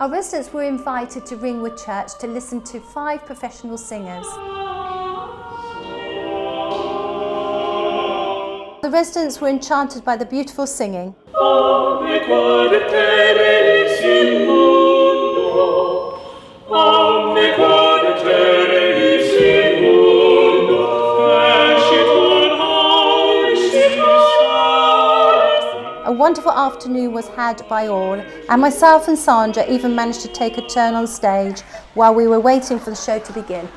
Our residents were invited to Ringwood Church to listen to five professional singers. The residents were enchanted by the beautiful singing. A wonderful afternoon was had by all, and myself and Sandra even managed to take a turn on stage while we were waiting for the show to begin.